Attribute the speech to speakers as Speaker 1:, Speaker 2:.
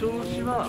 Speaker 1: 調子は